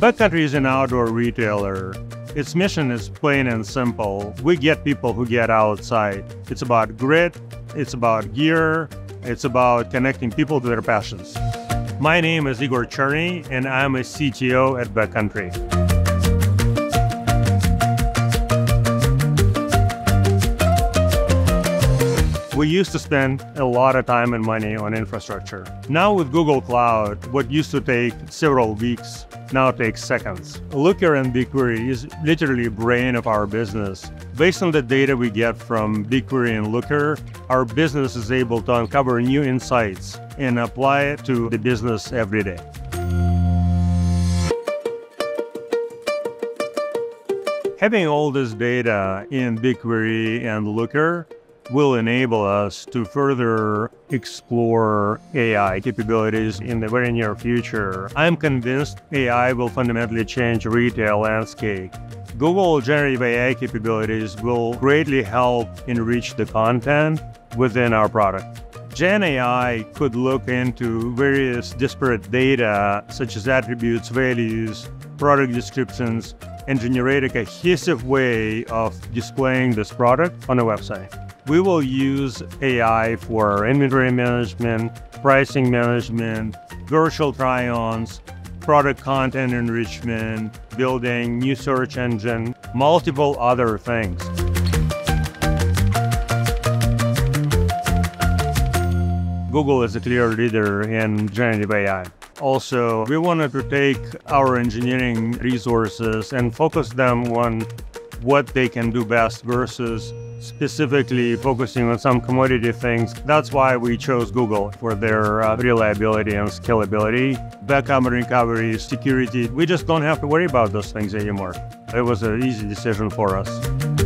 Backcountry is an outdoor retailer. Its mission is plain and simple. We get people who get outside. It's about grit, it's about gear, it's about connecting people to their passions. My name is Igor Cherny, and I'm a CTO at Backcountry. We used to spend a lot of time and money on infrastructure. Now with Google Cloud, what used to take several weeks now takes seconds. Looker and BigQuery is literally brain of our business. Based on the data we get from BigQuery and Looker, our business is able to uncover new insights and apply it to the business every day. Having all this data in BigQuery and Looker will enable us to further explore AI capabilities in the very near future. I'm convinced AI will fundamentally change retail landscape. Google generative AI capabilities will greatly help enrich the content within our product. Gen AI could look into various disparate data such as attributes, values, product descriptions, and generate a cohesive way of displaying this product on a website. We will use AI for inventory management, pricing management, virtual try-ons, product content enrichment, building new search engine, multiple other things. Google is a clear leader in generative AI. Also, we wanted to take our engineering resources and focus them on what they can do best versus specifically focusing on some commodity things. That's why we chose Google for their uh, reliability and scalability, backup and recovery, security. We just don't have to worry about those things anymore. It was an easy decision for us.